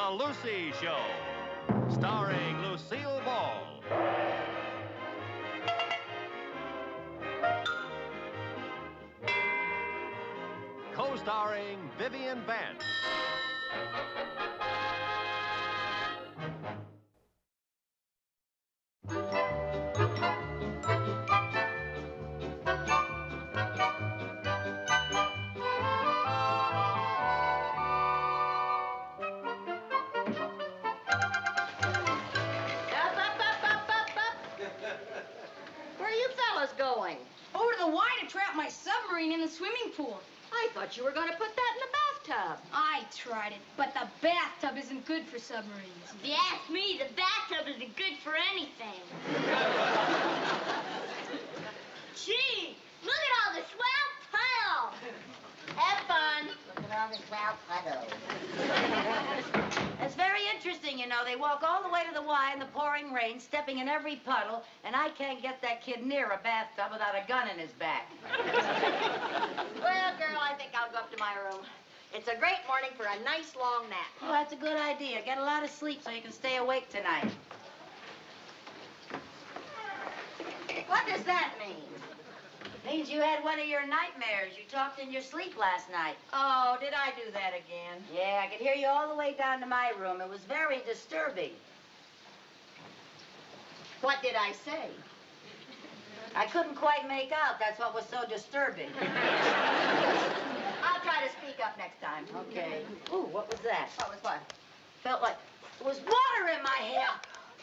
The Lucy Show, starring Lucille Ball. Co starring Vivian Vance. My submarine in the swimming pool. I thought you were going to put that in the bathtub. I tried it, but the bathtub isn't good for submarines. If you ask me, the bathtub isn't good for anything. Gee, look at all the swell puddle. Have fun. Look at all this wild puddle. It's very interesting, you know. They walk all the way to the Y in the pouring rain, stepping in every puddle, and I can't get that kid near a bathtub without a gun in his back. Well, girl, I think I'll go up to my room. It's a great morning for a nice long nap. Well, that's a good idea. Get a lot of sleep so you can stay awake tonight. What does that mean? Means you had one of your nightmares. You talked in your sleep last night. Oh, did I do that again? Yeah, I could hear you all the way down to my room. It was very disturbing. What did I say? I couldn't quite make out. That's what was so disturbing. I'll try to speak up next time. Okay. Ooh, what was that? What was what? Felt like there was water in my hair.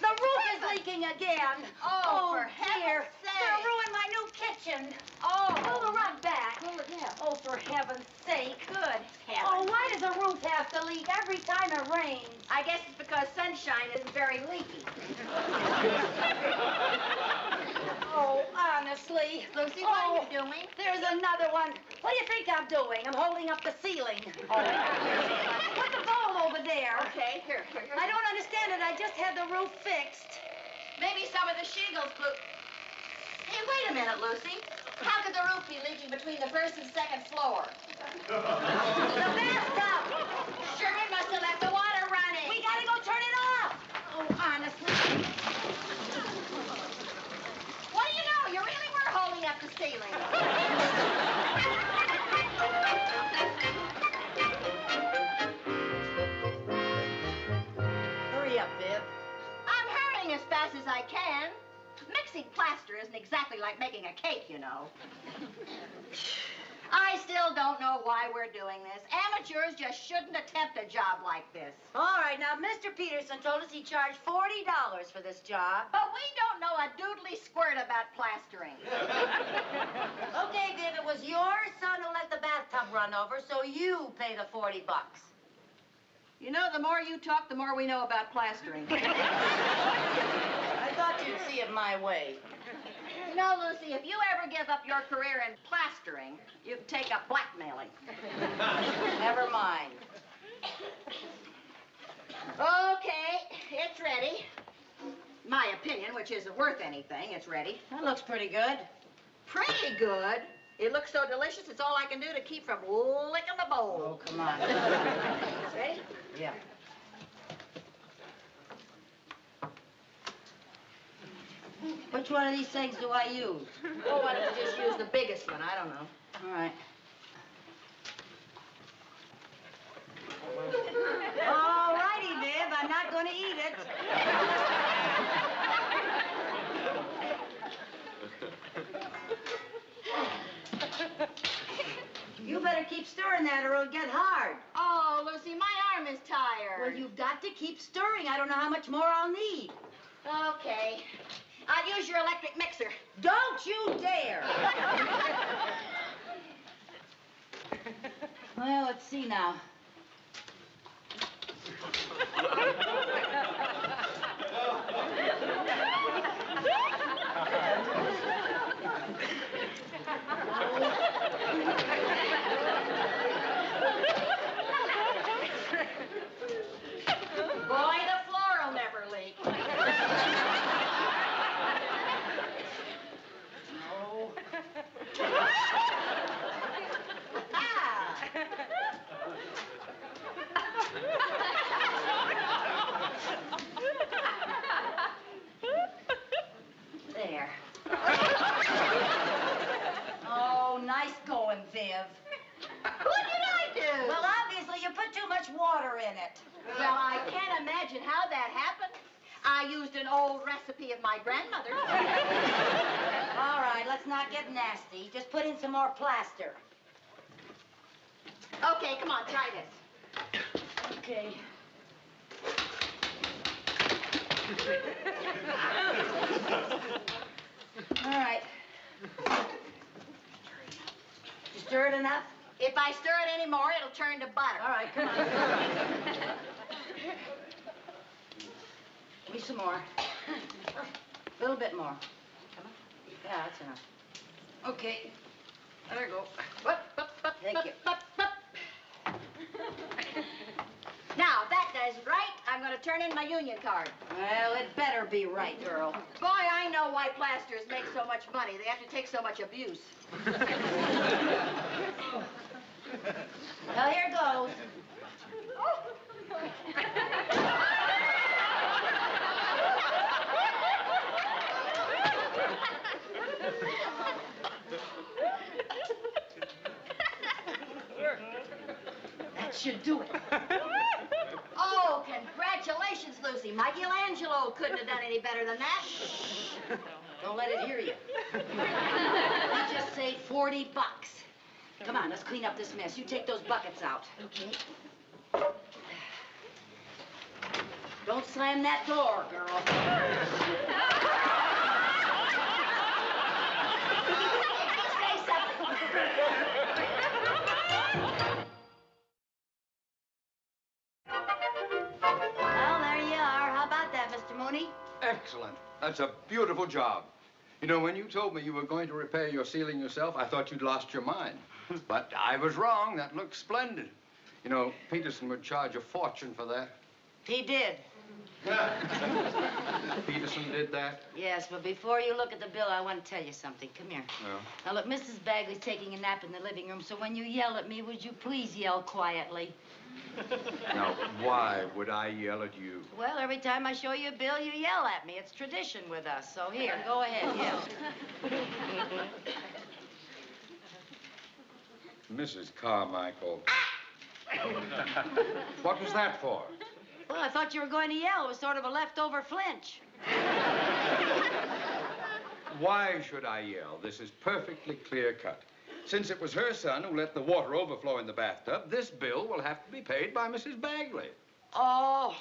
The roof is leaking again. Oh, oh, for dear. heaven's They're sake. ruining my new kitchen. Oh. Pull the rug back. Pull it, yeah. Oh, for heaven's sake. Good heavens. Oh, why does the roof have to leak every time it rains? I guess it's because sunshine isn't very leaky. Oh, honestly. Lucy, oh, what are you oh, doing? There's another one. What do you think I'm doing? I'm holding up the ceiling. Oh, Put the bowl over there. Okay, here, here, here. I don't understand it. I just had the roof fixed. Maybe some of the shingles blew. Hey, wait a minute, Lucy. How could the roof be leaking between the first and second floor? The bathtub. Sure, it must have left the water running. We gotta go turn it off. Oh, honestly. What do you know? You really were holding up the ceiling. fast as I can. Mixing plaster isn't exactly like making a cake, you know. I still don't know why we're doing this. Amateurs just shouldn't attempt a job like this. All right, now, Mr. Peterson told us he charged $40 for this job. But we don't know a doodly squirt about plastering. Okay, Viv, it was your son who let the bathtub run over, so you pay the 40 bucks. You know, the more you talk, the more we know about plastering. I thought you'd see it my way. You know, Lucy, if you ever give up your career in plastering, you can take up blackmailing. Never mind. Okay, it's ready. My opinion, which isn't worth anything, it's ready. That looks pretty good. Pretty good. It looks so delicious, it's all I can do to keep from licking the bowl. Oh, come on. Ready? Yeah. Which one of these things do I use? Oh, why don't you just use the biggest one? I don't know. All right. All righty, Viv. I'm not going to eat it. better keep stirring that or it'll get hard. Oh, Lucy, my arm is tired. Well, you've got to keep stirring. I don't know how much more I'll need. Okay. I'll use your electric mixer. Don't you dare! well, let's see now. Boy, the floor will never leak. Ah! in it. Well, I can't imagine how that happened. I used an old recipe of my grandmother's. All right, let's not get nasty. Just put in some more plaster. Okay, come on, try this. Okay. All right. You stir it enough? If I stir it any more, it'll turn to butter. All right, come on. Give me some more. A little bit more. Come on. Yeah, that's enough. Okay. There you go. Whoop, whoop, whoop, Thank you. Now, if that does right, I'm going to turn in my union card. Well, it better be right, girl. Boy, I know why plasters make so much money. They have to take so much abuse. Well, here goes. That should do it. Oh, congratulations, Lucy. Michelangelo couldn't have done any better than that. Don't let it hear you. You just say 40 bucks. Come on, let's clean up this mess. You take those buckets out. Okay. Don't slam that door, girl. Excellent. That's a beautiful job. You know, when you told me you were going to repair your ceiling yourself, I thought you'd lost your mind. but I was wrong. That looks splendid. You know, Peterson would charge a fortune for that. He did. Peterson did that? Yes, but before you look at the bill, I want to tell you something. Come here. Well, Now, look, Mrs. Bagley's taking a nap in the living room, so when you yell at me, would you please yell quietly? now, why would I yell at you? Well, every time I show you a bill, you yell at me. It's tradition with us. So here, go ahead, yell. Mrs. Carmichael. what was that for? Well, I thought you were going to yell. It was sort of a leftover flinch. Why should I yell? This is perfectly clear cut. Since it was her son who let the water overflow in the bathtub, this bill will have to be paid by Mrs. Bagley. Oh,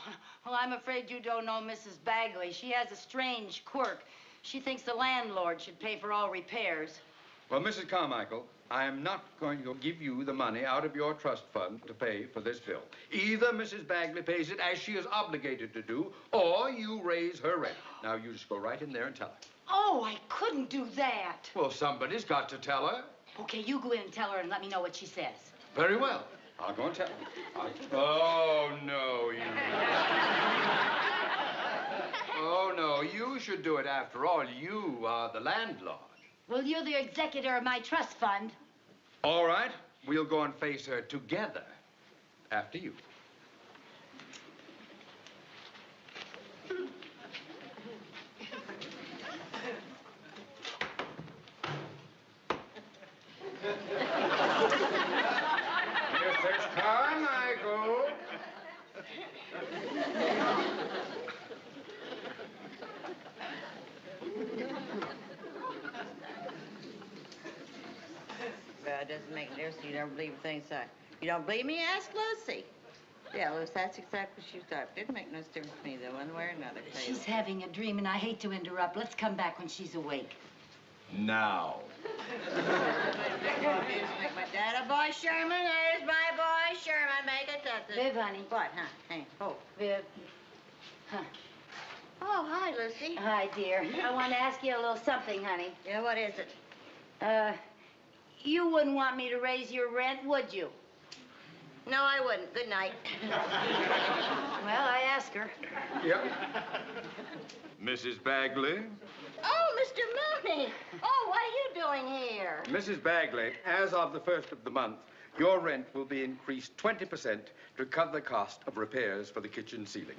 well, I'm afraid you don't know Mrs. Bagley. She has a strange quirk. She thinks the landlord should pay for all repairs. Well, Mrs. Carmichael, I am not going to give you the money out of your trust fund to pay for this bill. Either Mrs. Bagley pays it as she is obligated to do, or you raise her rent. Now, you just go right in there and tell her. Oh, I couldn't do that. Well, somebody's got to tell her. Okay, you go in and tell her and let me know what she says. Very well. I'll go and tell her. I'll... Oh, no, you. oh, no, you should do it after all. You are the landlord. Well, you're the executor of my trust fund. All right, we'll go and face her together after you. Mrs. Carmichael. Well, it doesn't make a difference. You don't believe things I... You don't believe me? Ask Lucy. Yeah, Lucy, that's exactly what she thought. Didn't make no difference to me, though, one way or another. tell She's having a dream, and I hate to interrupt. Let's come back when she's awake. Now. Make my dad a boy Sherman. There's my boy Sherman. Make it that. Viv, honey. What, huh? Hey, oh. Viv. Huh. Oh, hi, Lucy. Hi, dear. I want to ask you a little something, honey. Yeah, what is it? Uh, you wouldn't want me to raise your rent, would you? No, I wouldn't. Good night. Well, I asked her. Yep. Mrs. Bagley. Mr. Mooney. Oh, what are you doing here? Mrs. Bagley, as of the first of the month, your rent will be increased 20% to cover the cost of repairs for the kitchen ceiling.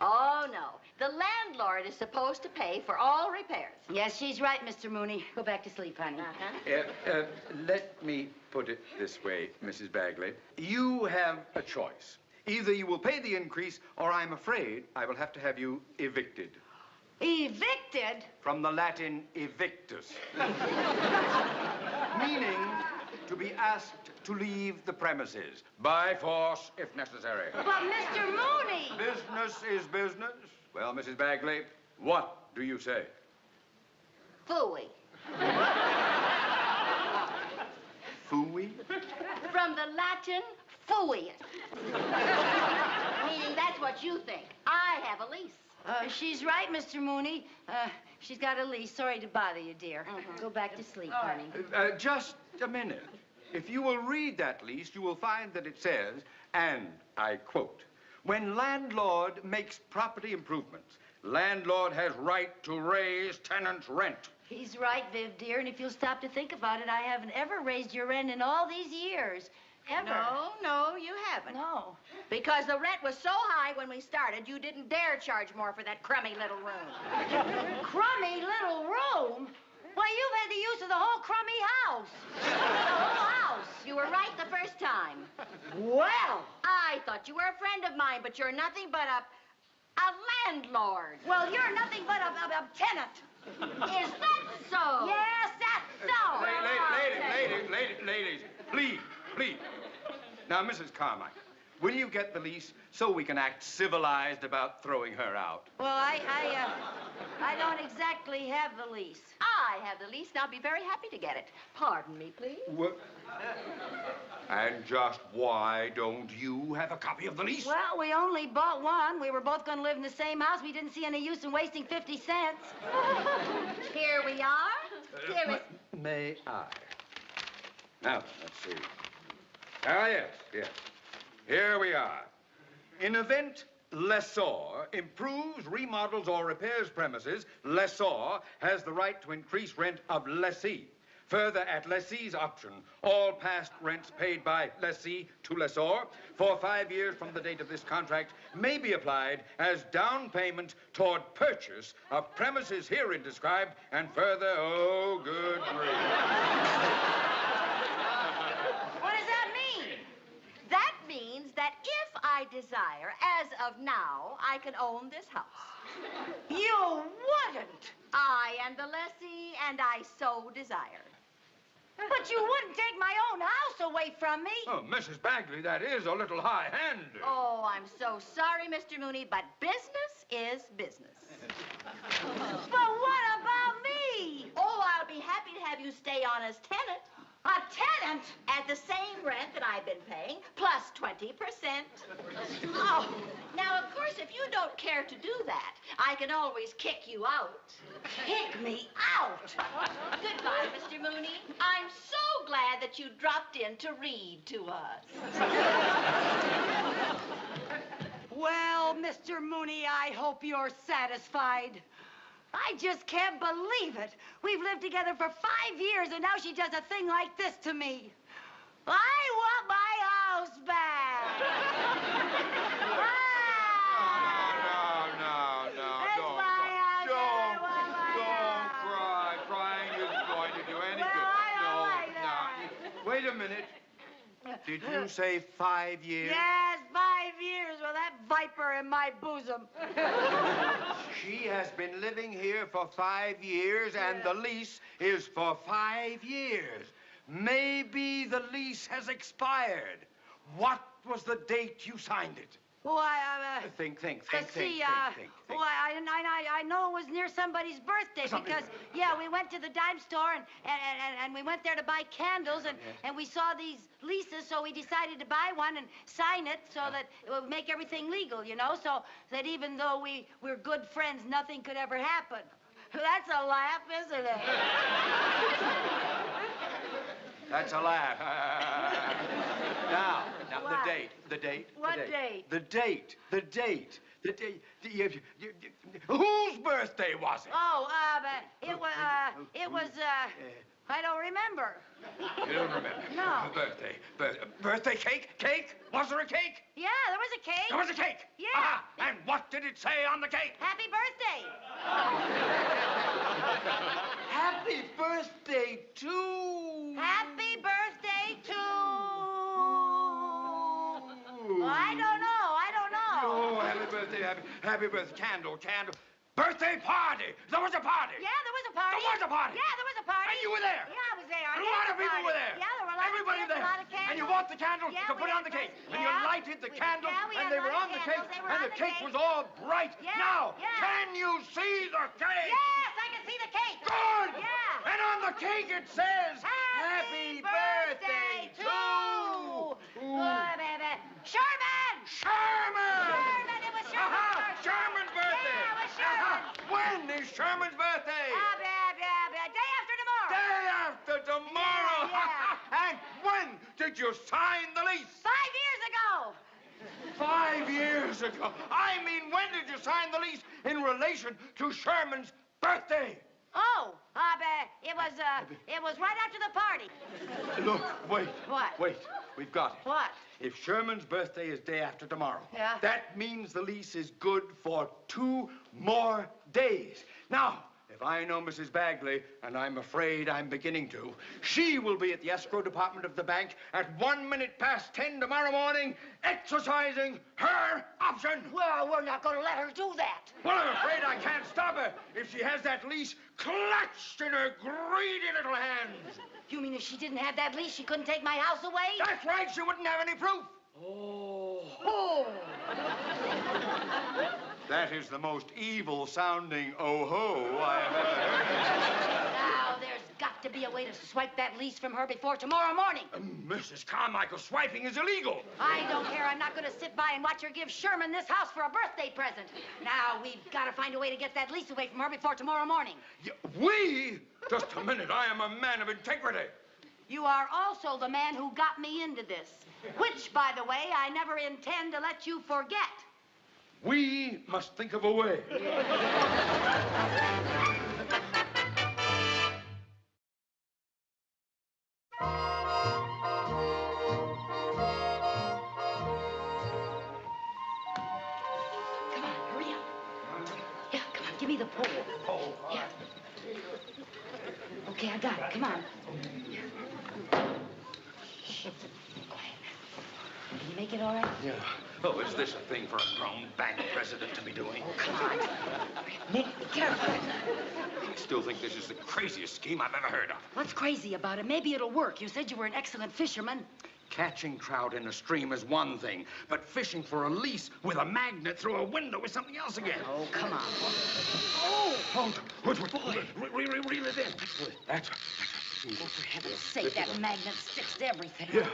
Oh, no. The landlord is supposed to pay for all repairs. Yes, she's right, Mr. Mooney. Go back to sleep, honey. Uh-huh. Uh, uh, let me put it this way, Mrs. Bagley. You have a choice. Either you will pay the increase, or I'm afraid I will have to have you evicted. Evicted? From the Latin evictus. Meaning to be asked to leave the premises by force if necessary. But Mr. Mooney! Business is business. Well, Mrs. Bagley, what do you say? Fooey. Fooey? From the Latin, fooey. Meaning that's what you think. I have a lease. Uh, she's right, Mr. Mooney. Uh, she's got a lease. Sorry to bother you, dear. Go back to sleep, honey. Uh, just a minute. If you will read that lease, you will find that it says, and I quote, when landlord makes property improvements, landlord has right to raise tenant's rent. He's right, Viv, dear, and if you'll stop to think about it, I haven't ever raised your rent in all these years. Ever. No, no, you haven't. No. Because the rent was so high when we started, you didn't dare charge more for that crummy little room. Crummy little room? Why, you've had the use of the whole crummy house. The whole house. You were right the first time. Well. I thought you were a friend of mine, but you're nothing but a... a landlord. Well, you're nothing but a, a, a tenant. Is that so? Yes, that's so. La- la- ladies, ladies, ladies, ladies, please, please. Now, Mrs. Carmichael, will you get the lease so we can act civilized about throwing her out? Well, I, I, uh, I don't exactly have the lease. I have the lease, and I'll be very happy to get it. Pardon me, please. What? And just why don't you have a copy of the lease? Well, we only bought one. We were both going to live in the same house. We didn't see any use in wasting 50 cents. Here we are. Here is... May I? Now, let's see. Ah, yes, yes. Here we are. In event lessor improves, remodels, or repairs premises, lessor has the right to increase rent of lessee. Further, at lessee's option, all past rents paid by lessee to lessor for five years from the date of this contract may be applied as down payment toward purchase of premises herein described, and further, oh, good grief. What does that mean? That means that if I desire, as of now, I can own this house. You wouldn't. I am the lessee, and I so desire. But you wouldn't take my own house away from me. Oh, Mrs. Bagley, that is a little high-handed. Oh, I'm so sorry, Mr. Mooney, but business is business. But what about me? Oh, I'll be happy to have you stay on as tenant. A tenant? At the same rent that I've been paying, plus 20%. Oh, now, of course, if you don't care to do that, I can always kick you out. Kick me out. Goodbye, Mr. Mooney. I'm so glad that you dropped in to read to us. Well, Mr. Mooney, I hope you're satisfied. I just can't believe it. We've lived together for five years, and now she does a thing like this to me. I want my house back. Ah! No, no, no, That's don't why I. Don't, said I want my don't house. cry. Crying isn't going to do any Well, good. I don't no, like no. that. Wait a minute. Did you say five years? Yes, five years with that viper in my bosom. She has been living here for five years, and the lease is for five years. Maybe the lease has expired. What was the date you signed it? Why, uh, Think, think, Uh, think, think, see, uh, think, think, think. why, I, I, I know it was near somebody's birthday Somebody- because, yeah, we went to the dime store and, and, and, and we went there to buy candles and, and we saw these leases, so we decided to buy one and sign it so that it would make everything legal, you know, so that even though we we're good friends, nothing could ever happen. That's a laugh, isn't it? That's a laugh. now, now the date, the date. the What date. date? The date, the date, the date. the- you- you- you- whose birthday was it? Oh, uh, but it was, uh, it was, uh, I don't remember. You don't remember? No. Birthday, birth, birthday cake, cake. Was there a cake? Yeah, there was a cake. There was a cake. Yeah. Ah, and what did it say on the cake? Happy birthday. Happy birthday to. Happy birthday to. Well, I don't know. Oh, happy birthday, happy, happy birthday. Candle, candle. Birthday party! There was a party! Yeah, there was a party. There was a party. Yeah, there was a party. And you were there. Yeah, I was there. A I lot of people party. were there. Yeah, there were a lot Everybody of kids, there. a lot of candles. And you bought the candles Yeah, to put on the cake. And you lighted the We- candles, yeah, we and they were on the cake, and the the cake cake. was all bright. Yeah, Now, yeah. can you see the cake? Yes, I can see the cake. Good! Yeah. And on the cake it says, Happy birthday to Good. Sherman! Sherman! It was Sherman's Aha, birthday. Sherman's birthday! Yeah, it was. Sherman. When is Sherman's birthday? Ah, blah, blah, blah. Day after tomorrow. Day after tomorrow! Yeah, and when did you sign the lease? Five years ago. Five years ago. I mean, when did you sign the lease in relation to Sherman's birthday? Oh, uh, it was, uh, it was right after the party. Look, wait. What? Wait, we've got it. What? If Sherman's birthday is day after tomorrow, Yeah. that means the lease is good for two more days. Now, if I know Mrs. Bagley, and I'm afraid I'm beginning to, she will be at the escrow department of the bank at one minute past ten tomorrow morning, exercising her option. Well, we're not going to let her do that. Well, I'm afraid I can't stop her if she has that lease clutched in her greedy little hands. You mean if she didn't have that lease, she couldn't take my house away? That's right, she wouldn't have any proof. Oh. oh. That is the most evil sounding oh ho I have ever heard. Now, there's got to be a way to swipe that lease from her before tomorrow morning. Um, Mrs. Carmichael, swiping is illegal. I don't care. I'm not going to sit by and watch her give Sherman this house for a birthday present. Now, we've got to find a way to get that lease away from her before tomorrow morning. Y- We? Just a minute. I am a man of integrity. You are also the man who got me into this, which, by the way, I never intend to let you forget. We must think of a way. Come on, hurry up. Yeah, come on, give me the pole. Oh, yeah. Okay, I got it. Come on. Shh. Quiet. Can you make it all right? Yeah. Oh, is this a thing for a grown bank president to be doing? Oh, Come on. Nick, be careful. I still think this is the craziest scheme I've ever heard of. What's crazy about it? Maybe it'll work. You said you were an excellent fisherman. Catching trout in a stream is one thing, but fishing for a lease with a magnet through a window is something else again. Oh, come on. Oh! Hold Wait, wait, wait. Re- re- reel it in. That's right. Oh, for heaven's sake, that magnet sticks to everything. Yeah.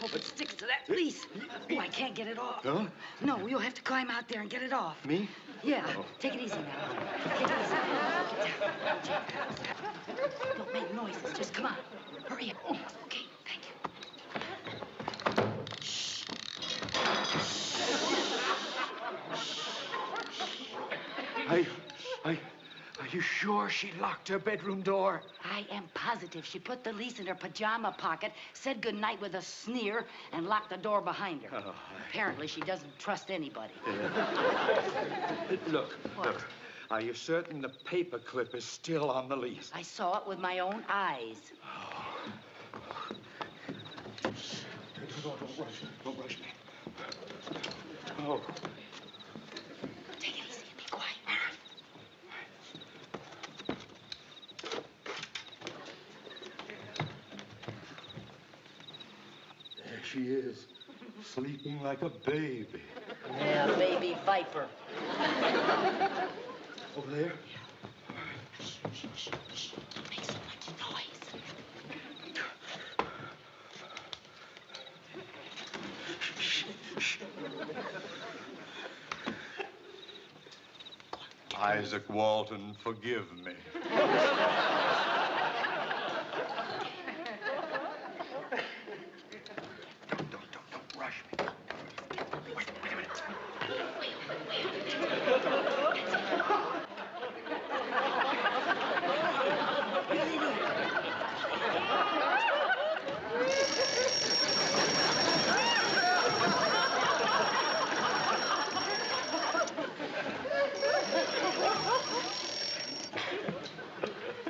Hope it sticks to that lease. Oh, I can't get it off. Huh? No, you'll have to climb out there and get it off. Me? Yeah. Oh. Take it easy now. Take it easy. Get down. Don't make noises. Just come on. Hurry up. Oh, okay, thank you. I, I, are you sure she locked her bedroom door? I am positive she put the lease in her pajama pocket, said goodnight with a sneer, and locked the door behind her. Oh, Apparently, she doesn't trust anybody. Look, What? look. Are you certain the paper clip is still on the lease? I saw it with my own eyes. Oh. Don't rush. Don't rush me. Oh. Take it easy and be quiet. There she is, sleeping like a baby. Yeah, baby viper. Over there? Don't make so much noise. Izaak Walton, forgive me. don't, don't, don't, don't rush me. Wait, wait a minute.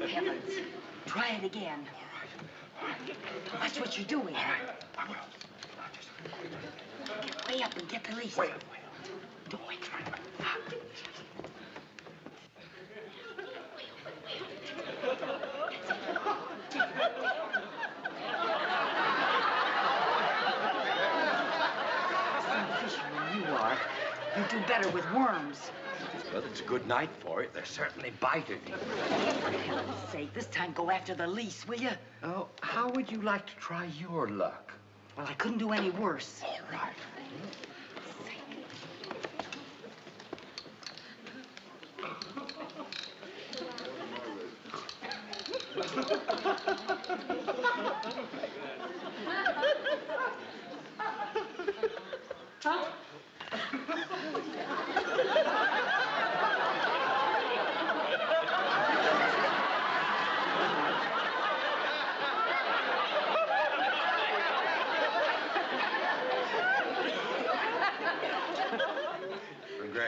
Heavens. Try it again. Watch what you're doing. I will. Get way up and get the lease. Wait, wait. You are. You do better with worms. Well, it's a good night for it. They're certainly biting. For heaven's sake, this time go after the lease, will you? Oh, how would you like to try your luck? Well, I couldn't do any worse. All right.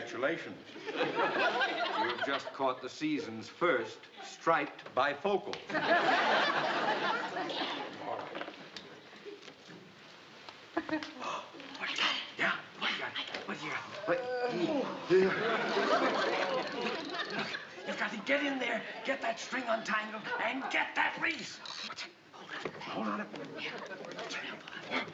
Congratulations. You've just caught the season's first striped bifocal. What you got? Yeah, What you got? What you got? What? You've got to get in there, get that string untangled, and get that lease. Hold on. Hold on.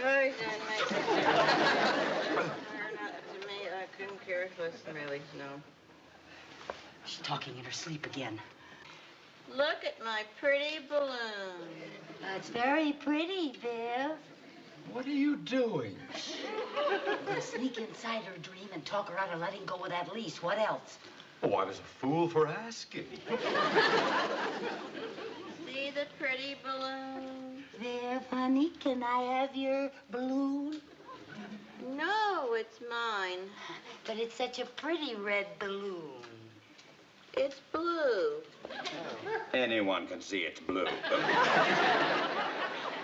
Sorry, John, make it. Not to me, I couldn't care really, no. She's talking in her sleep again. Look at my pretty balloon. That's very pretty, Viv. What are you doing? I'm gonna sneak inside her dream and talk her out of letting go of that lease. What else? Oh, I was a fool for asking. See the pretty balloon? Viv, honey, can I have your balloon? No, it's mine. But it's such a pretty red balloon. It's blue. Anyone can see it's blue.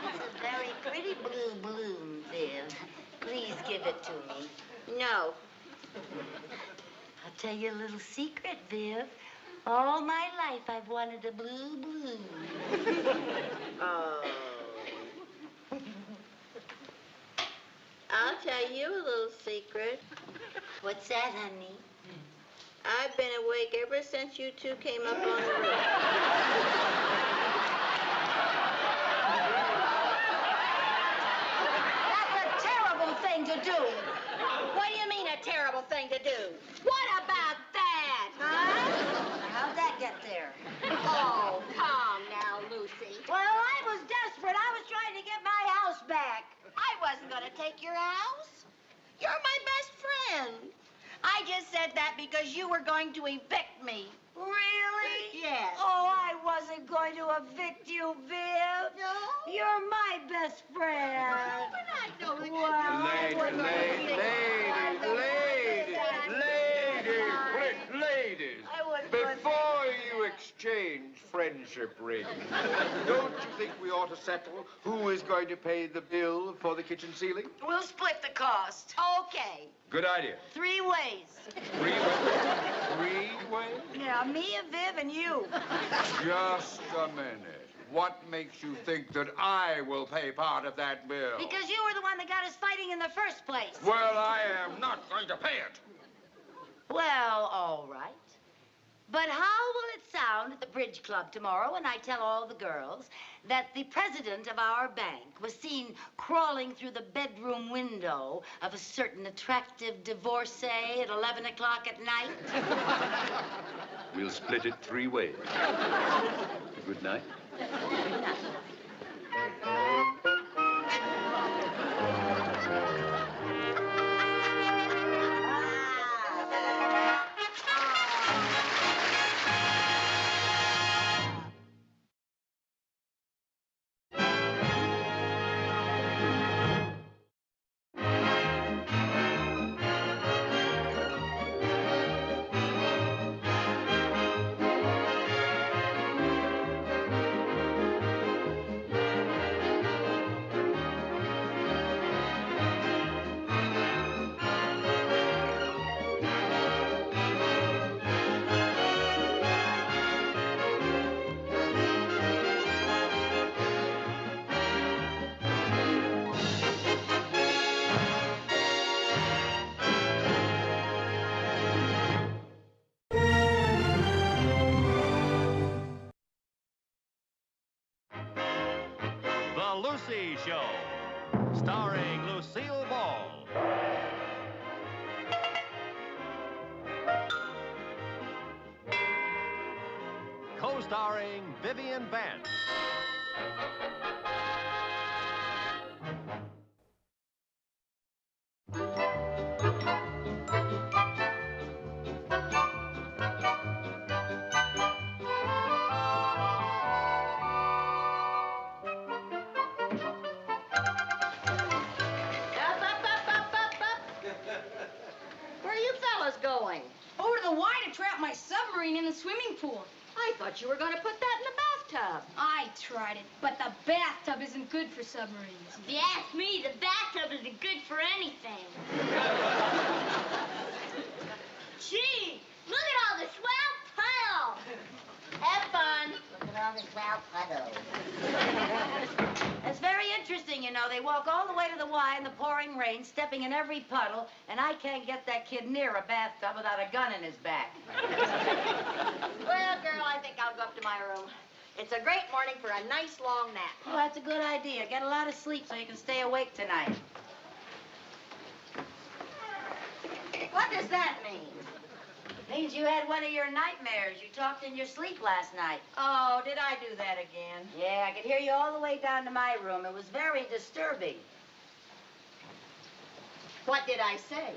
It's a very pretty blue balloon, Viv. Please give it to me. No. I'll tell you a little secret, Viv. All my life I've wanted a blue balloon. Oh. I'll tell you a little secret. What's that, honey? I've been awake ever since you two came up on the roof. That's a terrible thing to do. What do you mean a terrible thing to do? What about that, huh? How'd that get there? Oh, calm now, Lucy. Well, I was desperate. I was trying to get my house back. I wasn't going to take your house. You're my best friend. I just said that because you were going to evict me. Really? Yes. Oh, I wasn't going to evict you, Viv. No? You're my best friend. But I know that Well, I Lady, wouldn't lady, evict you. lady, lady, ladies, quick, ladies. I wouldn't do it. Before you exchange friendship rings, don't you think we ought to settle who is going to pay the bill for the kitchen ceiling? We'll split the cost. Okay. Good idea. Three ways. Three ways. Three ways? Yeah, me and Viv and you. Just a minute. What makes you think that I will pay part of that bill? Because you were the one that got us fighting in the first place. Well, I am not going to pay it. Well, all right. But how will it sound at the bridge club tomorrow when I tell all the girls that the president of our bank was seen crawling through the bedroom window of a certain attractive divorcee at 11 o'clock at night? We'll split it three ways. Good night. The Lucy Show, starring Lucille Ball. Co starring Vivian Vance. To to trap my submarine in the swimming pool. I thought you were going to put that in the bathtub. I tried it, but the bathtub isn't good for submarines. If you ask me, the bathtub isn't good for anything. Gee, look at all the swell puddles. Have fun. Look at all this wild puddle. It's very interesting, you know. They walk all the way to the Y in the pouring rain, stepping in every puddle, and I can't get that kid near a bathtub without a gun in his back. Well, girl, I think I'll go up to my room. It's a great morning for a nice long nap. Well, that's a good idea. Get a lot of sleep so you can stay awake tonight. What does that mean? Means you had one of your nightmares. You talked in your sleep last night. Oh, did I do that again? Yeah, I could hear you all the way down to my room. It was very disturbing. What did I say?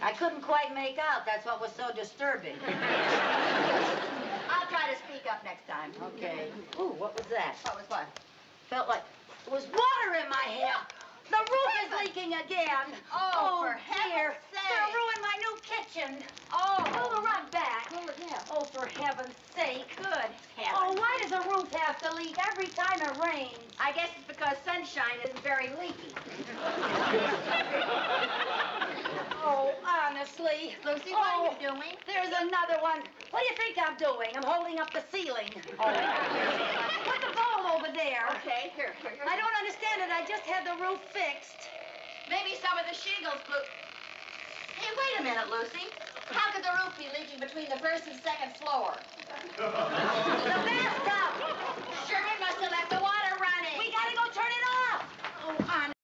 I couldn't quite make out. That's what was so disturbing. I'll try to speak up next time. Okay. Ooh, what was that? What was what? Felt like there was water in my hair. The roof is leaking again. Oh, oh, for dear. heaven's They'll sake. ruin my new kitchen. Oh. Pull the rug back. Pull it down. Oh, for heaven's sake. Good heavens. Oh, why does the roof have to leak every time it rains? I guess it's because sunshine isn't very leaky. Oh, honestly. Lucy, oh, what are you oh, doing? There's another one. What do you think I'm doing? I'm holding up the ceiling. Oh, Put the bowl over there. Okay, here, here, here. I don't understand it. I just had the roof fixed. Maybe some of the shingles blew. Hey, wait a minute, Lucy. How could the roof be leaking between the first and second floor? The bathtub.